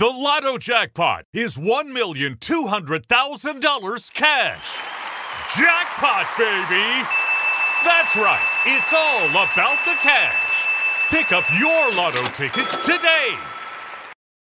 The Lotto jackpot is $1,200,000 cash. Jackpot, baby! That's right, it's all about the cash. Pick up your Lotto ticket today.